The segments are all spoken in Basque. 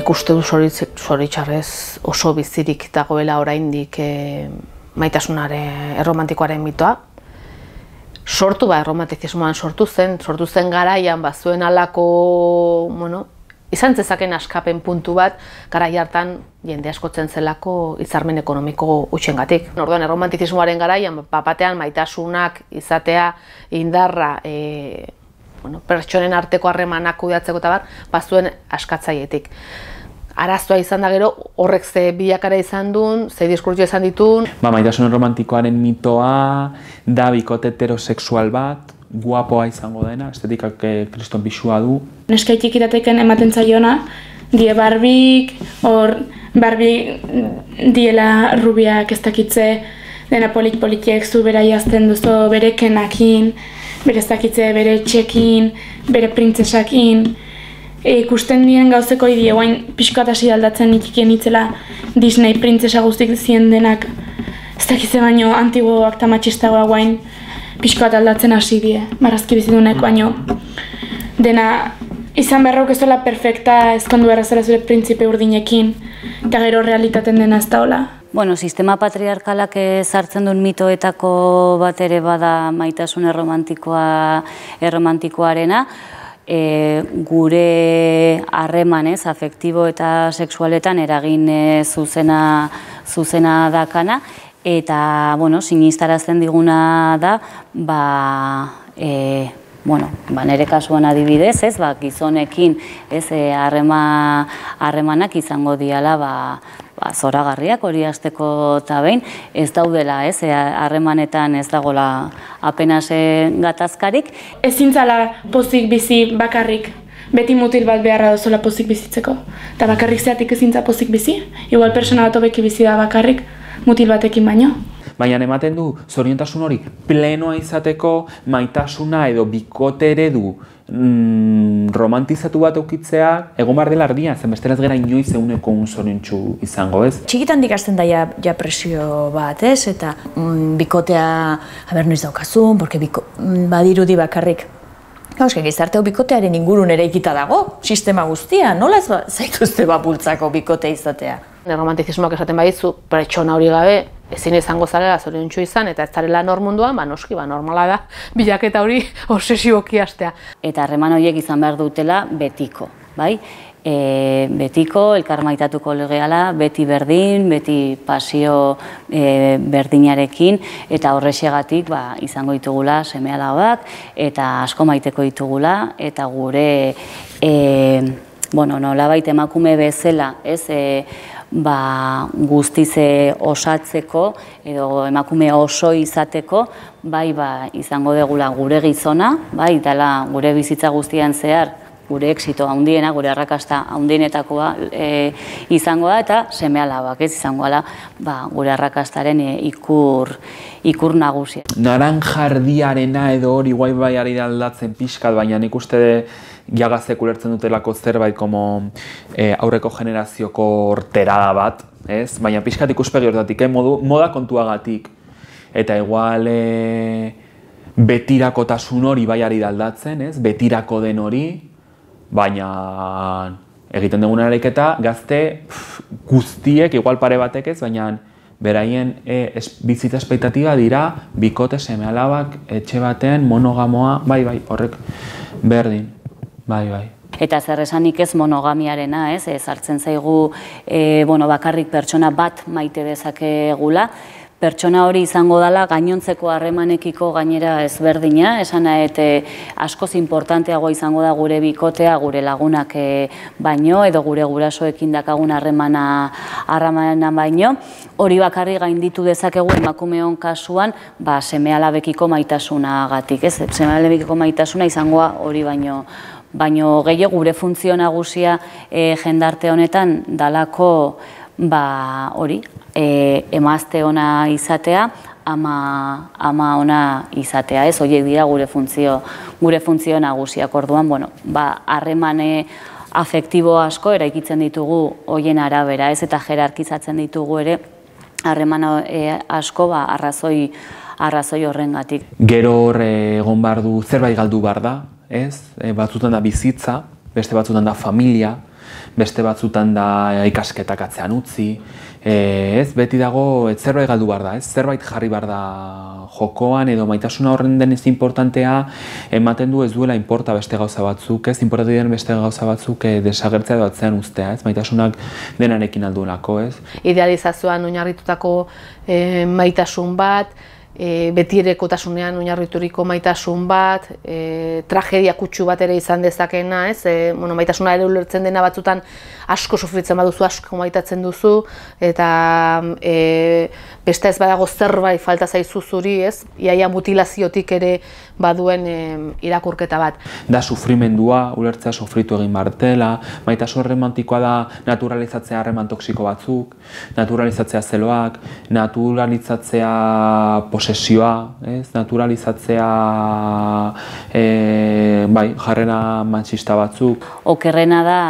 nik uste du zoritxarrez oso bizirik dagoela oraindik e, maitasunaren erromantikoaren mitoa. Sortu ba, erromantizismoan sortu zen, sortu zen garaian, ba, zuen alako, bueno, izan zezaken askapen puntu bat, garai hartan jende askotzen zelako izarmen ekonomiko utxengatik. Orduan, erromantizismoaren garaian, papatean maitasunak izatea indarra, e, bueno, pertsonen arteko harremanak kudeatzeko eta bar, bazuen askatzaietik. Arazoa izan da gero, horrek ze bilakara izan duen, ze diskurtso izan ditun. Ba, maitasun romantikoaren mitoa, da bikote heterosexual bat, guapoa izango dena, estetikak kriston bisua du. Neskaitik irateken ematen zaiona, die barbik, hor, barbi diela rubiak ez dakitze, dena polit-politiek zu bera jazten duzu bere kenakin, bere zakitze, bere txekin, bere printzesakin. E, ikusten dien gauzeko idi, guain pixkoat hasi aldatzen ikikien itzela Disney printzesa guztik zien denak ez dakitze baino antigoak eta matxistagoa guain pixkoat aldatzen hasi die, marrazki bizidunek baino dena izan beharrok ez dola perfekta ezkondu zara zure printzipe urdinekin eta gero realitaten dena ez da hola. Bueno, sistema patriarkalak ezartzen duen mitoetako bat ere bada maitasun erromantikoa erromantikoarena, e, gure harremanez, afektibo eta sexualetan eragin e, zuzena, zuzena dakana, eta, bueno, sinistarazten diguna da, ba, e, bueno, ba, nire kasuan adibidez, ez, ba, gizonekin, ez, e, harremanak izango diala, ba, ba, zoragarriak hori hasteko eta behin, ez daudela, ez, e, harremanetan ez dagola apenas e, gatazkarik. Ez zintzala pozik bizi bakarrik, beti mutil bat beharra dozola pozik bizitzeko. Eta bakarrik zeatik ez zintza pozik bizi, igual persona bat obeki bizi da bakarrik, mutil batekin baino. Baina ematen du, zoriontasun hori, plenoa izateko maitasuna edo bikote eredu mm, romantizatu bat aukitzea, egon bar dela ardia, zen besteraz gara inoiz eguneko un zoriontsu izango, ez? Txikitan dikazten da ja, ja presio bat, ez? Eta mm, bikotea, haber noiz daukazun, porque biko, mm, badirudi bakarrik Euske, gizarteo bikotearen ingurun ere ikita dago, sistema guztia, nola ez ba, zaituzte bapultzako bikote izatea? Romantizismoak esaten badizu, pertsona hori gabe, ezin izango zarela zoriontsu izan, eta ez zarela normunduan, ba noski, ba normala da, bilaketa hori obsesioki hastea. Eta harreman horiek izan behar dutela betiko, bai? E, betiko, elkar maitatuko legeala, beti berdin, beti pasio e, berdinarekin, eta horrexegatik ba, izango ditugula semea lauak, eta asko maiteko ditugula, eta gure e, bueno, nola baita emakume bezala, ez, e, ba, guztize osatzeko edo emakume oso izateko, bai ba, izango degula gure gizona, bai dela gure bizitza guztian zehar, gure exito handiena, gure arrakasta handienetakoa e, izango da, eta seme alabak ez izango da, ba, gure arrakastaren e, ikur, ikur nagusia. Naranjardiarena edo hori guai bai ari aldatzen pixkat, baina nik uste jagazek ulertzen dutelako zerbait como e, aurreko generazioko orterada bat, ez? Baina pixkat ikuspegi hortatik, eh? Modu, moda kontuagatik. Eta igual e, betirakotasun hori baiari daldatzen, ez? Betirako den hori, baina egiten dugun eraiketa gazte guztiek, igual pare batek ez, baina beraien e, es, bizitza espeitatiba dira bikote seme alabak etxe batean monogamoa, bai, bai, horrek berdin. Bai, bai. Eta zer esanik ez monogamiarena, ez, ez hartzen zaigu e, bueno, bakarrik pertsona bat maite dezakegula, pertsona hori izango dela gainontzeko harremanekiko gainera ezberdina, esan eta askoz importanteago izango da gure bikotea, gure lagunak e, baino, edo gure gurasoekin dakagun harremana harremana baino, hori bakarri gainditu dezakegu emakumeon kasuan, ba, semealabekiko maitasuna ez, semealabekiko maitasuna izangoa hori baino baino gehiago gure funtzio nagusia e, jendarte honetan dalako ba, hori, e, emazte ona izatea, ama, ama ona izatea, ez? Horiek dira gure funtzio, gure funtzio nagusiak orduan, bueno, ba, harremane afektibo asko eraikitzen ditugu hoien arabera, ez? Eta jerarkizatzen ditugu ere harreman e, asko ba, arrazoi, arrazoi horrengatik. Gero hor egon bar du zerbait galdu bar da, ez? E, batzutan da bizitza, beste batzutan da familia, beste batzutan da ikasketak atzean utzi, e, ez, beti dago, ez zerbait galdu behar da, ez, zerbait jarri behar da jokoan, edo maitasuna horren denez importantea, ematen du ez duela inporta beste gauza batzuk, ez, importatu diren beste gauza batzuk e, desagertzea edo atzean ustea, ez, maitasunak denarekin alduenako, ez. Idealizazioan oinarritutako e, maitasun bat, e, beti ere kotasunean oinarrituriko maitasun bat, e, tragedia kutsu bat ere izan dezakena, ez? E, bueno, maitasuna ere ulertzen dena batzutan asko sufritzen baduzu, asko maitatzen duzu, eta e, beste ez badago zerbait falta zaizu zuri, ez? Iaia mutilaziotik ere baduen e, irakurketa bat. Da sufrimendua, ulertzea sufritu egin martela, maitasun romantikoa da naturalizatzea harreman toksiko batzuk, naturalizatzea zeloak, naturalizatzea posesioa, ez? naturalizatzea e, bai, jarrena matxista batzuk. Okerrena da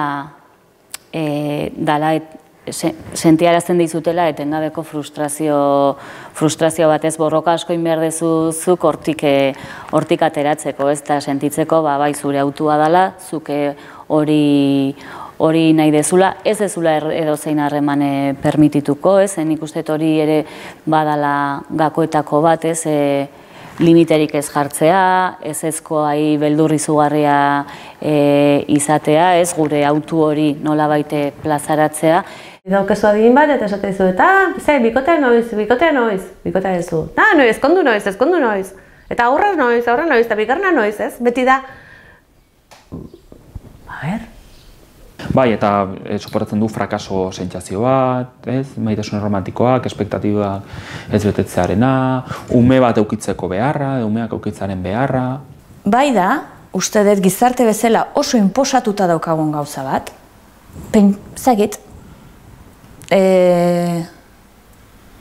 e, dala et, se, sentiarazten dizutela etengabeko frustrazio frustrazio batez borroka asko in behar zuk hortik e, hortik ateratzeko, ez da sentitzeko ba bai zure autua dala, zuke hori hori nahi dezula, ez dezula er, edo zein harremane permitituko, ez, nik uste hori ere badala gakoetako bat, ez, e, limiterik ez jartzea, ez ezkoai beldurri zugarria e, izatea, ez gure autu hori nola baite plazaratzea. Daukezu adin bat, eta esate dizu, eta, ze, bikotea noiz, bikotea noiz, bikotea ez du. Ah, noiz, ezkondu noiz, ezkondu noiz. Eta aurra noiz, aurra noiz, eta bigarna noiz, ez? Beti da, a ber, Bai, eta e, soportatzen du frakaso sentsazio bat, ez? Maitasun romantikoak, espektatibak ez betetzearena, ume bat eukitzeko beharra, umeak eukitzaren beharra. Bai da, uste dut gizarte bezala oso inposatuta daukagun gauza bat. Pen, zagit, e,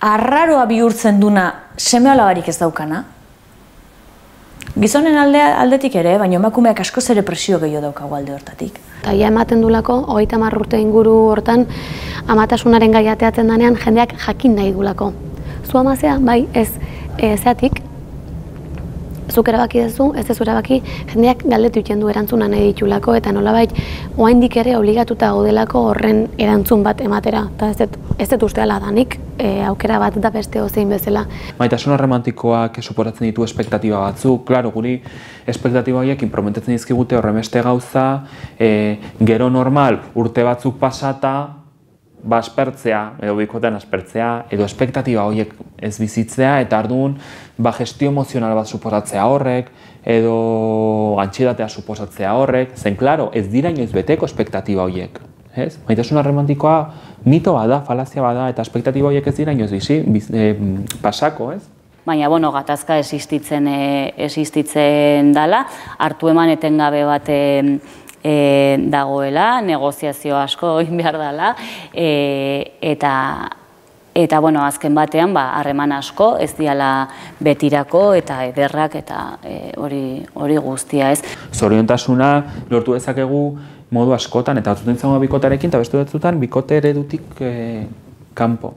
arraroa bihurtzen duna seme alabarik ez daukana. Gizonen aldea, aldetik ere, baina emakumeak askoz ere presio gehiago daukagu alde hortatik. Eta ja ematen dulako, hogeita urte inguru hortan, amatasunaren gaiateatzen danean, jendeak jakin nahi dulako. Zu amazea, bai, ez, e, zeatik, zuk erabaki duzu, ez ez erabaki, jendeak galdetu iten du erantzuna nahi ditulako, eta nolabait, oaindik ere obligatuta gaudelako horren erantzun bat ematera. Eta ez dut, ez dut usteala danik, e, aukera bat da beste ozein bezala. Maitasuna romantikoak soporatzen ditu espektatiba batzuk, klaro, guri espektatiba horiek inprometatzen dizkigute horremeste gauza, e, gero normal urte batzuk pasata, ba aspertzea, edo bikotean aspertzea, edo espektatiba horiek ez bizitzea, eta ardun ba gestio emozional bat suposatzea horrek, edo antxidatea suposatzea horrek, zen klaro, ez dira inoiz beteko espektatiba horiek. Ez? Maitasuna romantikoa mito bada, falazia bada, eta espektatiba horiek ez dira inoiz bizi, biz, e, pasako, ez? Baina, bueno, gatazka existitzen, e, existitzen dala, hartu eman etengabe bat e, dagoela, negoziazio asko egin behar dela, e, eta eta bueno, azken batean ba harreman asko ez diala betirako eta ederrak eta e, hori hori guztia, ez. Zoriontasuna lortu dezakegu modu askotan eta batzuten izango bikotarekin eta beste batzutan bikote eredutik e, kanpo.